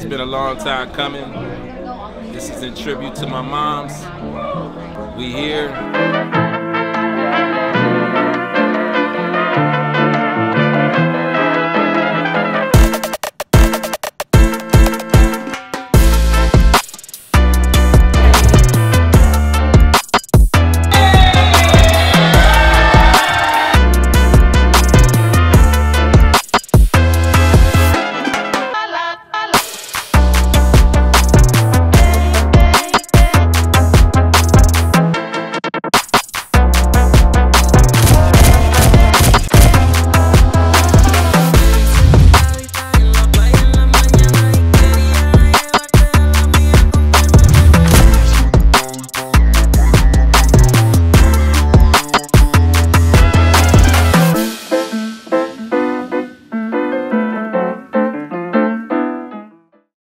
It's been a long time coming. This is in tribute to my moms. We here.